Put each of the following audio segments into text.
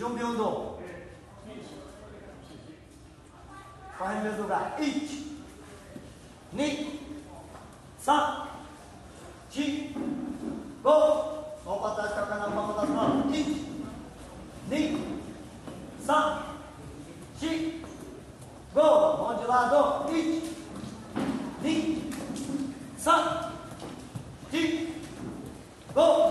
준비 운동. 관련도가 1, 2, 3, 4, 5. Vou botar essa cana para botar 1, 2, 3, 4, 5. Mão de lado. 1, 2, 3, 4, 5.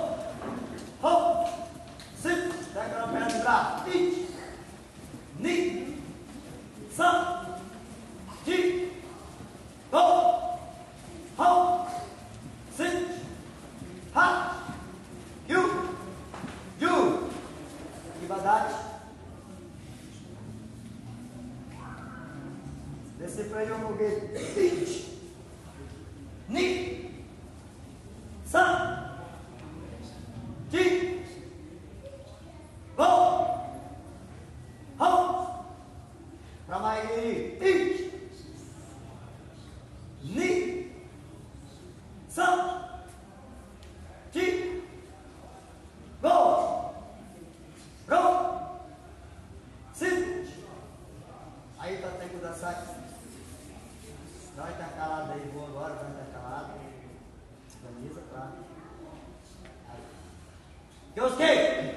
Tá dançar aqui. Dá uma intercalada aí, vou agora, dá uma intercalada. Organiza, tá? Aí. Que!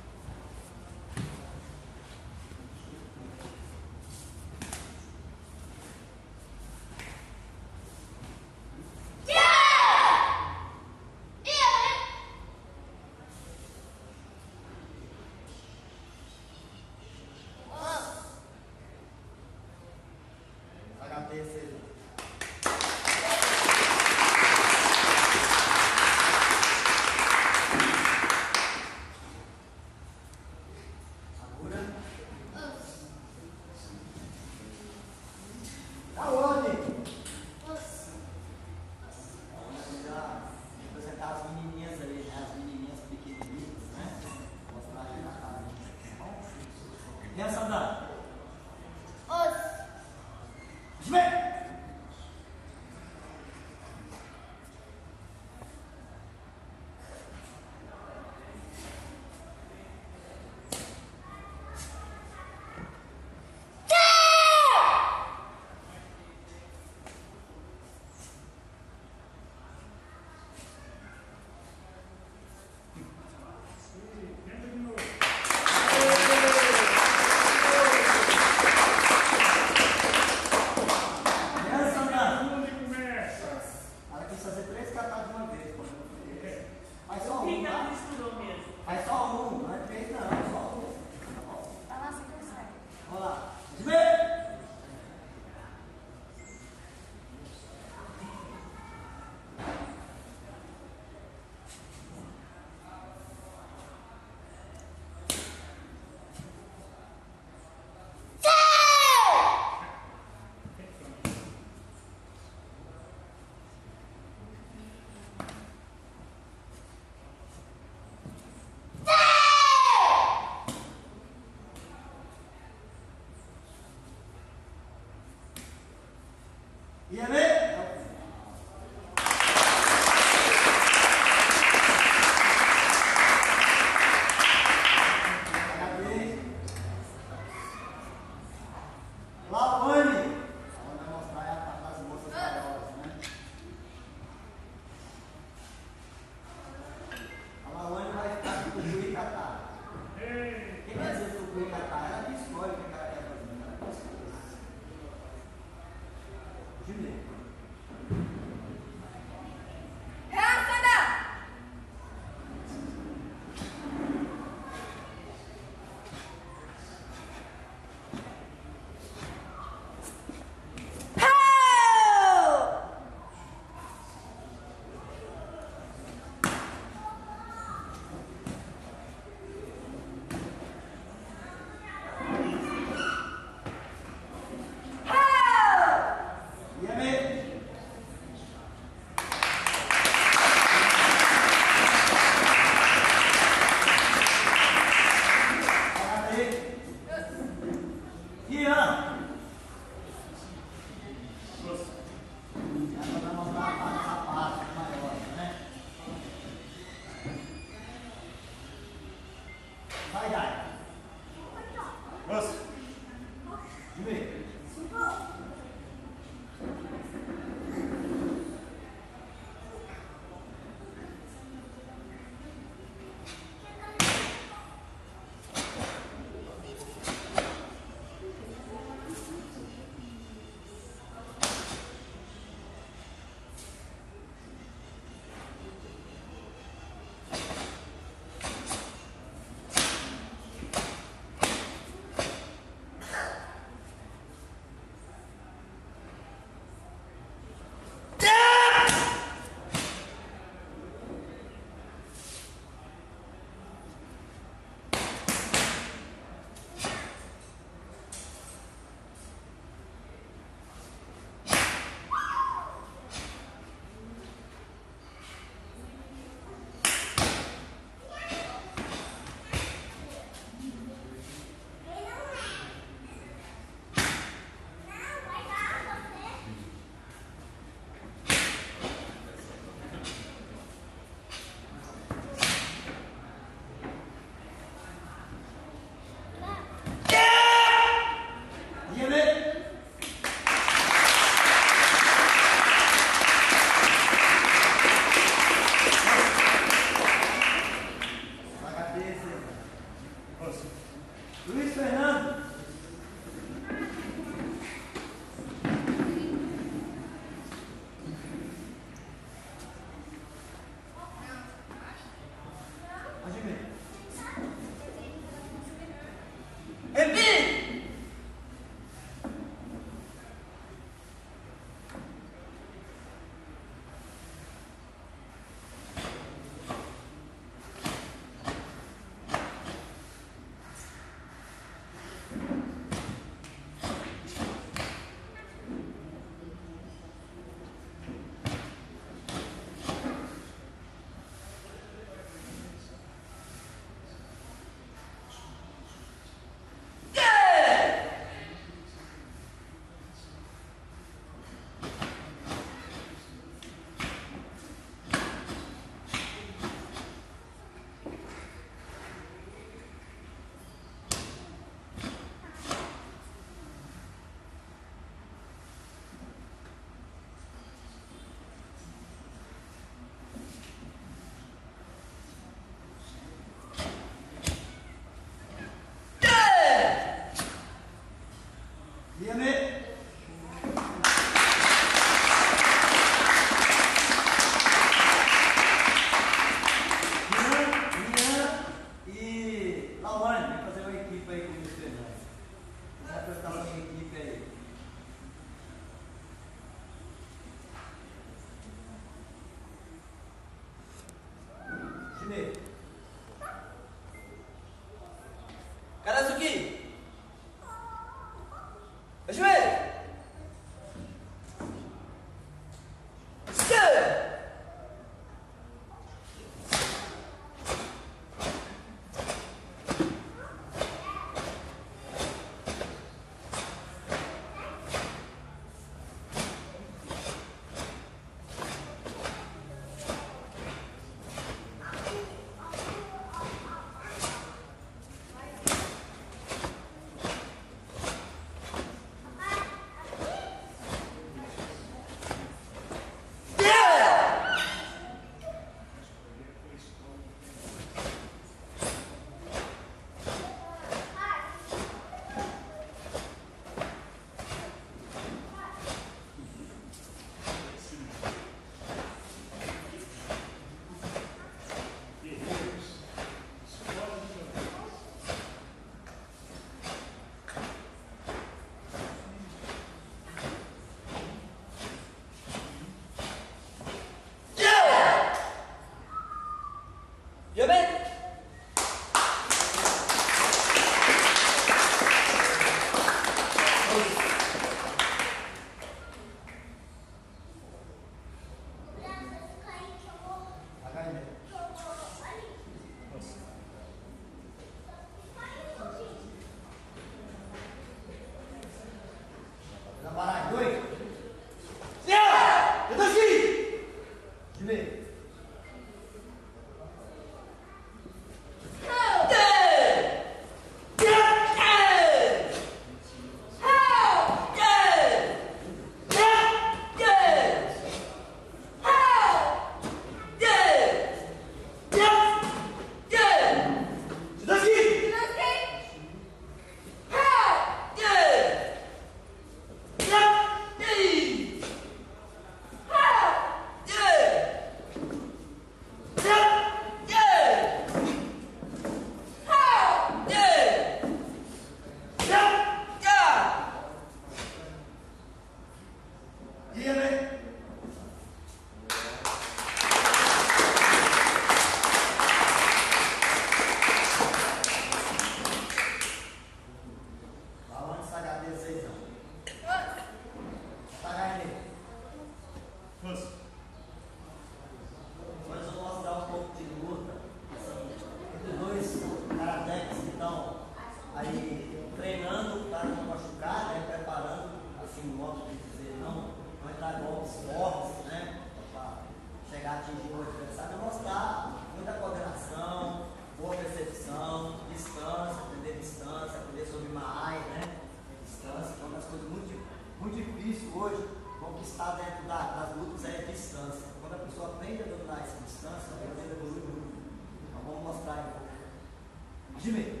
tentar atingir o adversário mostrar muita coordenação, boa percepção, distância, aprender distância, aprender sobre Maai, né? Distância, que é uma das coisas muito, muito difíceis hoje conquistar dentro da, das lutas é a distância. Quando a pessoa aprende a dominar essa distância, ela evolui muito. Então vamos mostrar aí. Jimmy.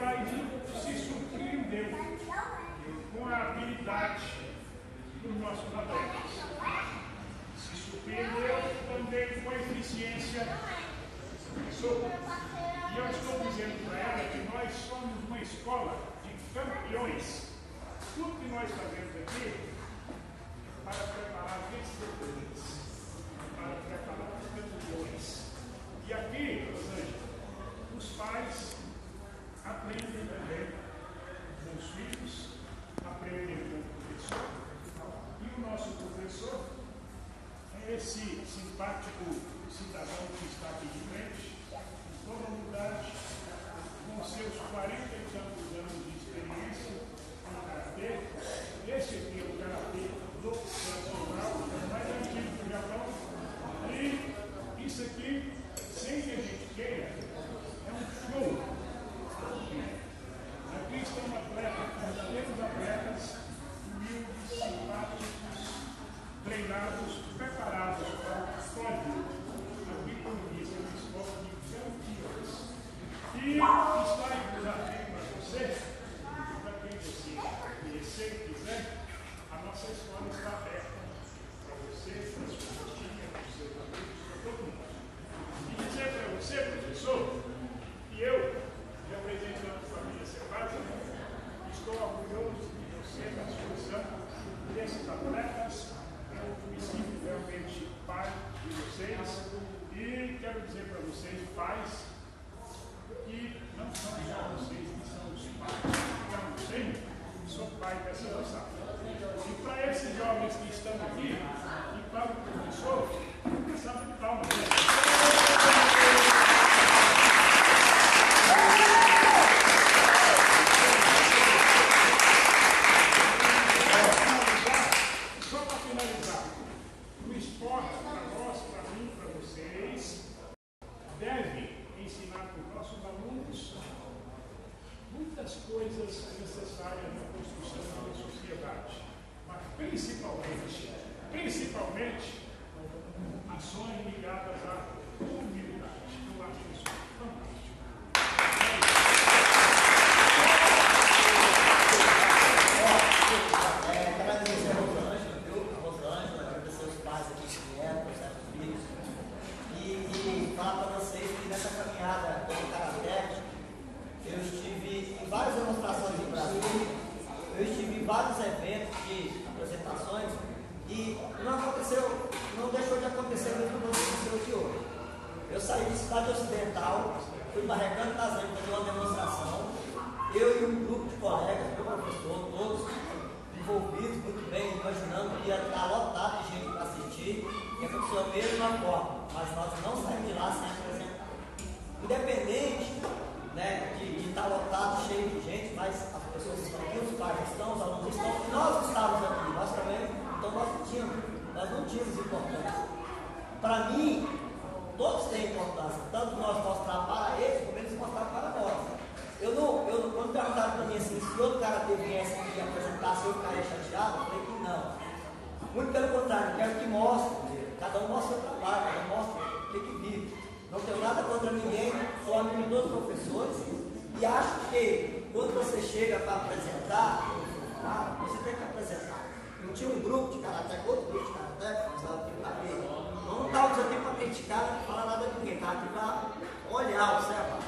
Itaí se surpreendeu com a habilidade do nosso atleta. Se surpreendeu também com a eficiência e eu estou dizendo para ela que nós somos uma escola de campeões. Tudo que nós fazemos aqui é para preparar vencedores, para preparar campeões. E aqui, Rosângela, os pais aprendem também com os filhos, aprendem com o professor, e o nosso professor é esse simpático cidadão que está aqui de frente, com toda a humildade, com seus 40 e tantos anos de experiência no Karatê, esse aqui é o Karatê do Nacional, vários eventos de apresentações e não aconteceu, não deixou de acontecer mesmo não aconteceu de hoje. Eu saí de cidade ocidental, fui para Recanto das Lendas fazer uma demonstração, eu e um grupo de colegas, meu professor, todos envolvidos muito bem, imaginando que ia estar lotado de gente para assistir, e aconteceu da mesma forma, mas nós não saímos de lá sem apresentar. Independente né, de, de estar lotado, cheio de gente, mas as pessoas estão aqui, os pais estão, os alunos estão, nós estávamos aqui, nós também, então nós tínhamos, nós não tínhamos importância. Para mim, todos têm importância, tanto nós mostrar para eles, como eles mostrar para nós. Eu não, eu não, quando perguntaram para mim assim, se outro cara viesse aqui e apresentasse, eu ficaria chateado, eu falei que não. Muito pelo contrário, quero que mostre, cada um mostra o seu trabalho, cada um mostra o que, vive. Não tenho nada contra ninguém, sou amigo de todos os professores e acho que quando você chega para apresentar, ah, você tem que apresentar. Eu tinha um grupo de karatê, outro grupo de karatê, que estava aqui para ver. Não estava aqui para criticar, não falar nada de ninguém, estava aqui para olhar, observar.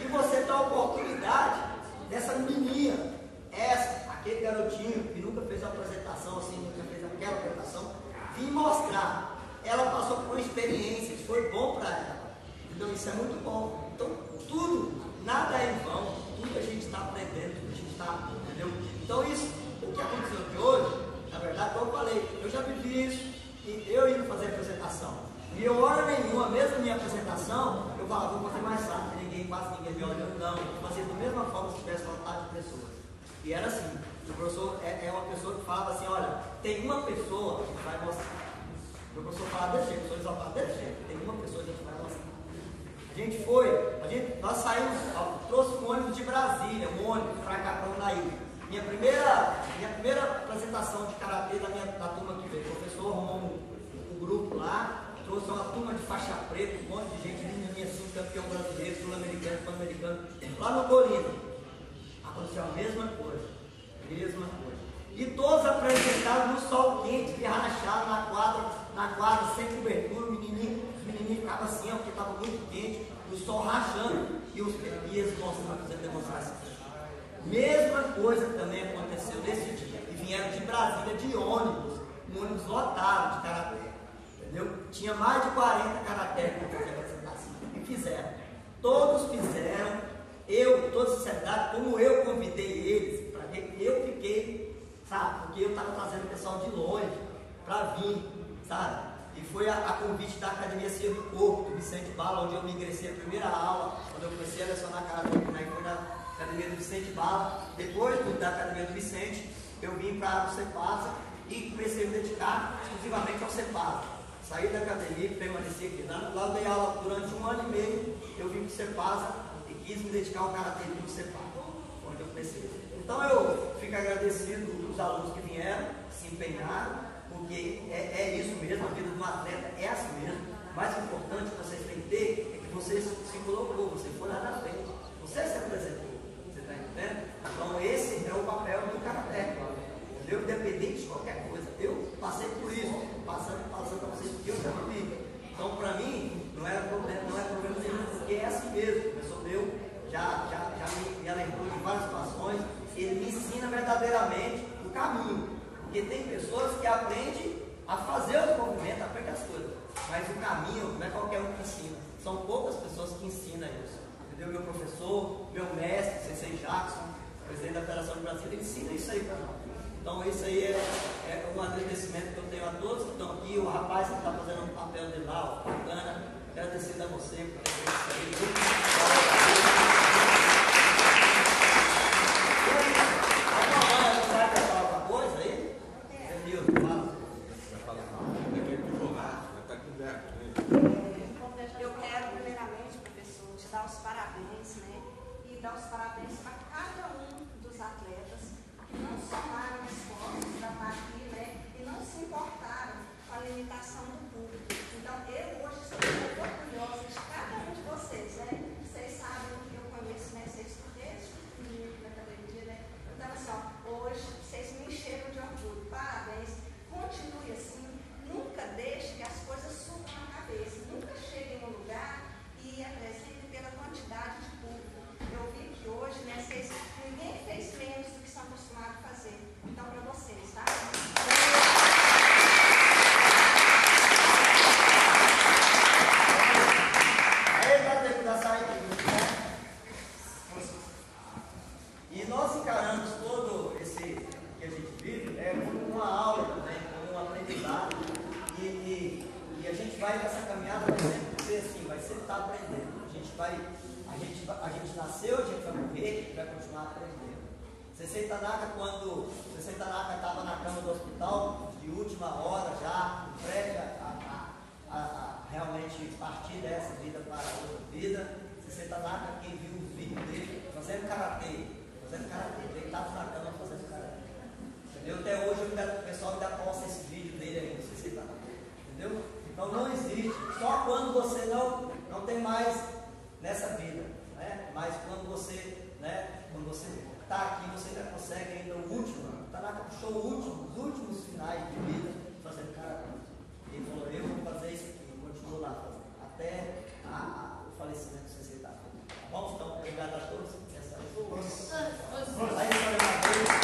E você dá a oportunidade dessa menininha, essa, aquele garotinho que nunca fez uma apresentação assim, nunca fez aquela apresentação, vir mostrar. Ela passou por uma experiência, foi bom para ela. Então isso é muito bom. Então tudo, nada é em vão, tudo a gente está aprendendo, a gente está, entendeu? Então isso, o que aconteceu aqui hoje, na verdade, como eu falei, eu já vivi isso, e eu indo fazer apresentação. E eu, hora nenhuma, mesmo minha apresentação, eu falava, vou fazer mais rápido, ninguém, quase ninguém me olhando, não. Eu fazia da mesma forma se tivesse vontade de pessoas. E era assim, o professor é, é, uma pessoa que falava assim, olha, tem uma pessoa que vai mostrar. O professor falava desse jeito, o professor falava desse jeito, tem uma pessoa que a gente vai. A gente foi, a gente, nós saímos, trouxe um ônibus de Brasília, um ônibus cá para Unaí. Minha primeira, minha primeira apresentação de karatê da, minha, da turma que veio, o professor arrumou um, um grupo lá, trouxe uma turma de faixa preta, um monte de gente, linha assim, campeão brasileiro, sul-americano, pan-americano, lá no Corino. Aconteceu a mesma coisa, mesma coisa. E todos apresentaram no sol quente, que rachado na na quadra, sem cobertura, o menininho, os ficavam assim, ó, porque estava muito quente, o sol rachando, e, os, eles mostrando, fazendo demonstração. Mesma coisa também aconteceu nesse dia. E vieram de Brasília de ônibus, um ônibus lotado de karatê. Entendeu? Tinha mais de 40 karatecas para fazer a apresentação. E fizeram. Todos fizeram. Eu, toda sinceridade, como eu convidei eles, para que eu fiquei, sabe? Porque eu estava trazendo o pessoal de longe para vir, sabe? Foi a, a, convite da Academia Cia do Corpo, do Vicente Bala, onde eu me ingressei a primeira aula, quando eu comecei a lecionar karatê, né? Foi na Academia do Vicente Bala. Depois da Academia do Vicente, eu vim para o Cepasa e comecei a me dedicar exclusivamente ao Cepasa. Saí da academia, permaneci aqui. Lá, lá dei aula durante um ano e meio, eu vim para o Cepasa e quis me dedicar ao Karatê do Cepasa, onde eu comecei. Então eu fico agradecido os alunos que vieram, se empenharam, porque é, é isso mesmo, a vida um atleta é assim mesmo. O mais importante que vocês têm que ter é que você se colocou, você foi lá na frente, você se apresentou. Você está entendendo? Então esse é o papel do Karatê, entendeu? Independente de qualquer coisa. Eu passei por isso, passando, passando para vocês, porque eu já vivi. Então para mim não era problema, não é problema nenhum, porque é assim mesmo. O professor meu já, já, já me, me alertou de várias situações, ele me ensina verdadeiramente o caminho. Porque tem pessoas que aprendem a fazer os movimentos, aprendem as coisas. Mas o caminho não é qualquer um que ensina. São poucas pessoas que ensinam isso. Entendeu? Meu professor, meu mestre, Sensei Jackson, presidente da Federação do Brasil, ele ensina isso aí para nós. Então isso aí é, é um agradecimento que eu tenho a todos que estão aqui, o rapaz que está fazendo um papel de lá, bacana, agradecido a você por ter isso aí. Alguma banda vai falar alguma coisa aí? Entendeu? Fala. É, eu quero, primeiramente, professor, te dar os parabéns, né? E dar os parabéns para cada um dos atletas que não somaram esforços para estar aqui, né? E não se importaram com a limitação do público. Então, eu hoje estou muito orgulhosa de cada um de vocês, né? Vocês sabem que eu conheço, né? Vocês desde pequenininho na academia, né? Então, assim, ó, hoje vocês me encheram de orgulho. Parabéns. Continue assim. Nunca deixe que as coisas subam na cabeça. Nunca chegue em um lugar e apresente pela quantidade de público. Eu vi que hoje, né, vocês, ninguém fez menos do que estão acostumados a fazer. Então, para vocês, tá? Aí vai ter que dar saída, né? E nós encaramos todo esse que a gente vive é, como uma aula também, como um aprendizado. E, e, e a gente vai nessa caminhada vai sempre ser assim, vai sempre estar aprendendo. A gente vai, a gente, vai- a gente nasceu, a gente vai morrer e vai continuar aprendendo. Sessei Tanaka, quando Sessei Tanaka estava na cama do hospital, de última hora já, prévia a, a, a, a realmente partir dessa vida para outra vida, Sessei Tanaka, quem viu o vídeo dele, fazendo karatê, fazendo karatê, deitado na cama fazendo karatê. Entendeu? Até hoje o pessoal ainda posta esse vídeo dele ainda, Sessei Tanaka. Entendeu? Então não existe, só quando você não, não tem mais nessa vida, né? Mas quando você, né? Quando você está aqui, você ainda consegue ainda o último. O Tanaka puxou o último, os últimos finais de vida Lá até a, o falecimento do secretário. Tá bom? Então, obrigado a todos. Essa é a.